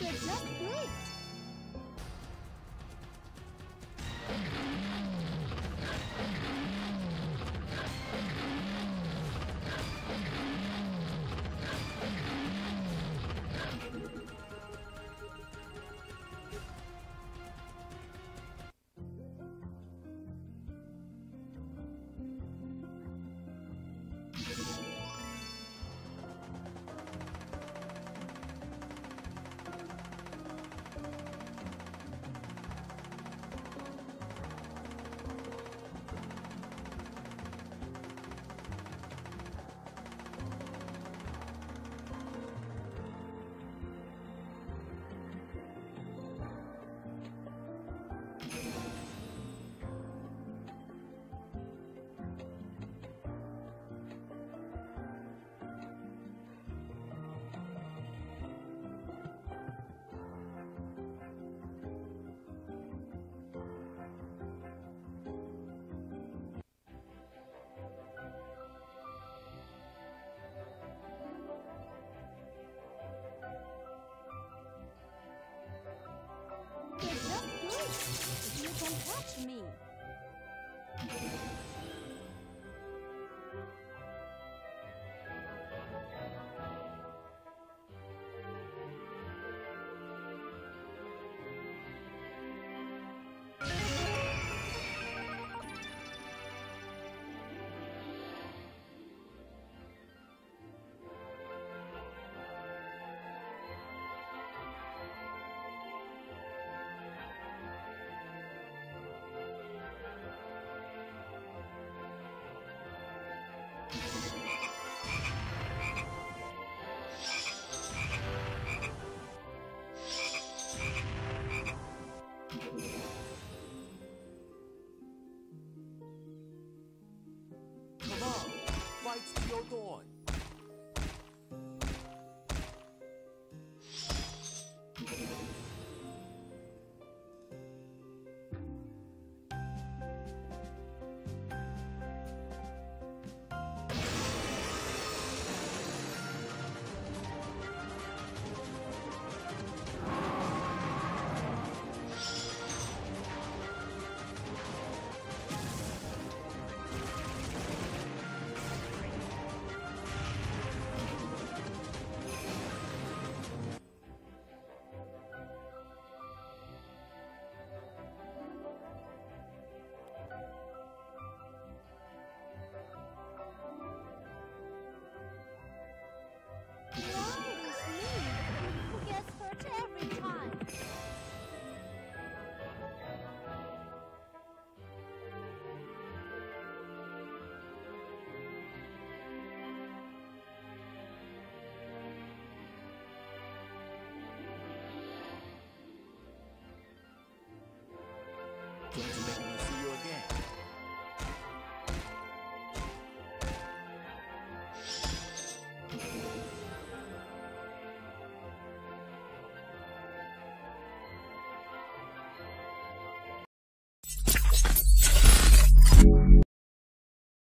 You're just great. You can catch me. Fight to your.